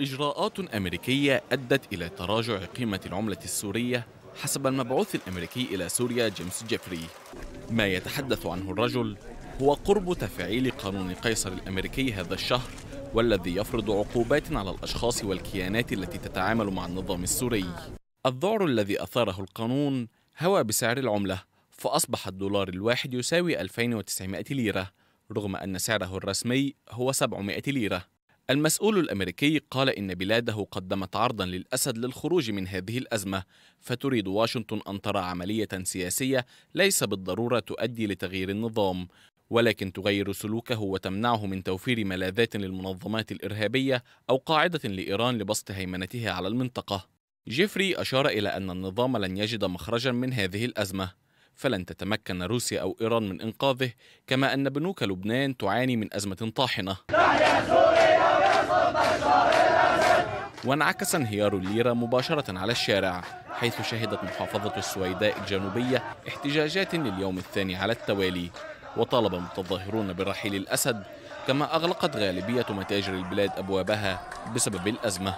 إجراءات أمريكية أدت إلى تراجع قيمة العملة السورية حسب المبعوث الأمريكي إلى سوريا جيمس جيفري. ما يتحدث عنه الرجل هو قرب تفعيل قانون قيصر الأمريكي هذا الشهر والذي يفرض عقوبات على الأشخاص والكيانات التي تتعامل مع النظام السوري. الذعر الذي أثاره القانون هوى بسعر العملة فأصبح الدولار الواحد يساوي 2900 ليرة رغم أن سعره الرسمي هو 700 ليرة. المسؤول الأمريكي قال إن بلاده قدمت عرضا للأسد للخروج من هذه الأزمة فتريد واشنطن أن ترى عملية سياسية ليس بالضرورة تؤدي لتغيير النظام ولكن تغير سلوكه وتمنعه من توفير ملاذات للمنظمات الإرهابية أو قاعدة لإيران لبسط هيمنتها على المنطقة. جيفري أشار إلى أن النظام لن يجد مخرجا من هذه الأزمة. فلن تتمكن روسيا أو إيران من إنقاذه كما أن بنوك لبنان تعاني من أزمة طاحنة. وانعكس انهيار الليرة مباشرة على الشارع حيث شهدت محافظة السويداء الجنوبية احتجاجات لليوم الثاني على التوالي وطالب المتظاهرون برحيل الأسد كما أغلقت غالبية متاجر البلاد أبوابها بسبب الأزمة.